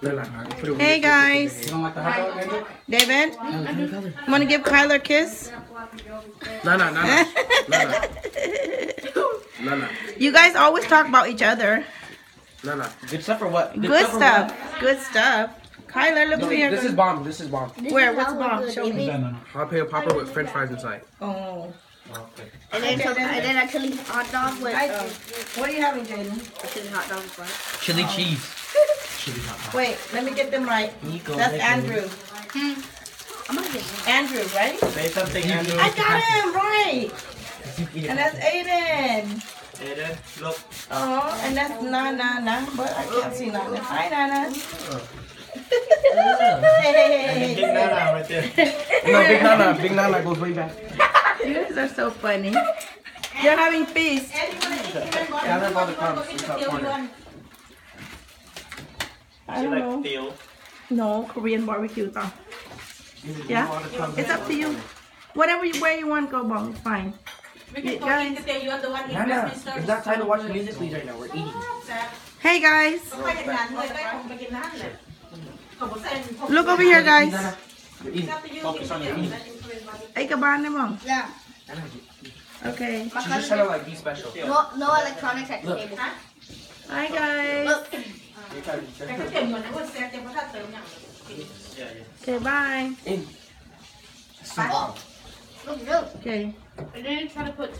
Hey guys, You don't like the hot dog, Andrew? David, want to give Kyler a kiss? No, no, no, no. No, no. No, no. You guys always talk about each other. No, no. Good stuff or what? Good for stuff. what? Good stuff. Kyler, look over here. This is bomb. This is bomb. Where? What's bomb? Show me. Jalapeno popper with French fries inside. Oh. And then some, and then a chili hot dog with um, What are you having, Jayden? a chili hot dog with fries. Chili cheese. Wait, let me get them right. That's Andrew. Hmm. I'm gonna get one. Andrew, right? Say something, Andrew. I got him right. And that's Aden. Aden, look. Oh, and that's Nana, Nana, but I can't see Nana. Hi, Nana. Ah. Hey. Big Nana right there. No, Big Nana. Big Nana goes way back. You guys are so funny. You're having feast. Yeah, that's all the crumbs. It's not corner. I don't know. Theo. No, Korean barbecue though. Yeah, it's up to you. Whatever you, where you want, go, Bong. It's fine. We can You guys. Nana, it's not time to watch the music please right now. We're eating. Hey guys. Look over here, guys. We're eating. Focus on your eating. Ay, kabahan na, Mom. Yeah. Okay. She's just trying to like be special. No, no electronics at the table. Hi, guys. Look. Okay, bye. In. Look, look. Okay. And then try to put